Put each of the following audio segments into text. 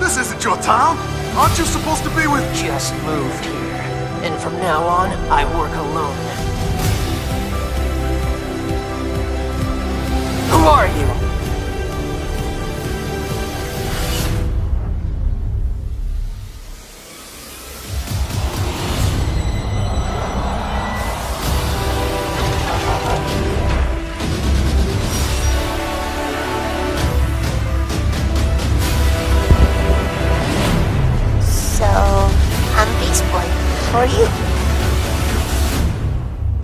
This isn't your town. Aren't you supposed to be with... Just moved here. And from now on, I work alone. Boy. Who are you?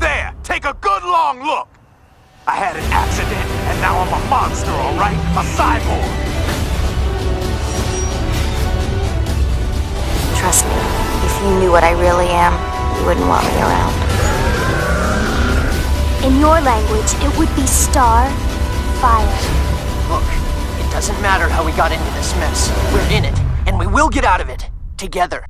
There, take a good long look. I had an accident, and now I'm a monster, all right? A cyborg. Trust me, if you knew what I really am, you wouldn't want me around. In your language, it would be star, fire. Look, it doesn't matter how we got into this mess. We're in it, and we will get out of it. Together.